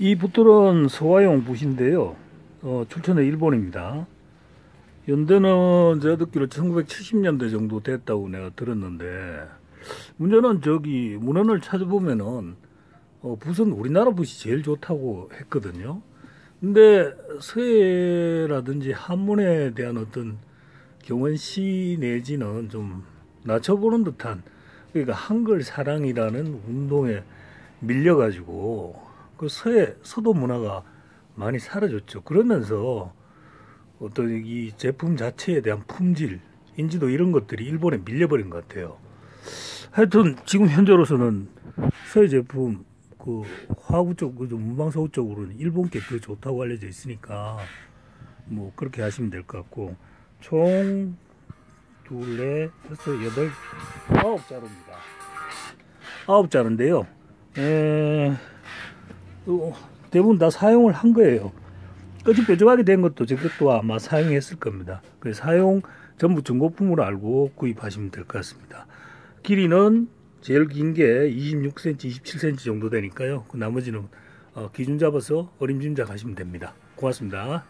이 붓들은 소화용 붓인데요. 어, 출처는 일본입니다. 연대는 제가 듣기로 1970년대 정도 됐다고 내가 들었는데 문제는 저기 문헌을 찾아보면은 어, 붓은 우리나라 붓이 제일 좋다고 했거든요. 근데 서해라든지 한문에 대한 어떤 경원시 내지는 좀 낮춰보는 듯한 그러니까 한글 사랑이라는 운동에 밀려가지고 그 서해 서도 문화가 많이 사라졌죠. 그러면서 어떤 이 제품 자체에 대한 품질, 인지도 이런 것들이 일본에 밀려버린 것 같아요. 하여튼 지금 현재로서는 서해 제품 그 화구 쪽, 그 문방사구 쪽으로는 일본께 더 좋다고 알려져 있으니까 뭐 그렇게 하시면 될 것 같고 총 둘, 넷, 여섯, 여덟, 아홉 자루입니다. 아홉 자루인데요. 에, 어, 대부분 다 사용을 한 거예요. 끝이 뾰족하게 된 것도 저것도 아마 사용했을 겁니다. 그 사용 전부 중고품으로 알고 구입하시면 될 것 같습니다. 길이는 제일 긴 게 26cm, 27cm 정도 되니까요. 그 나머지는 어, 기준 잡아서 어림짐작 하시면 됩니다. 고맙습니다.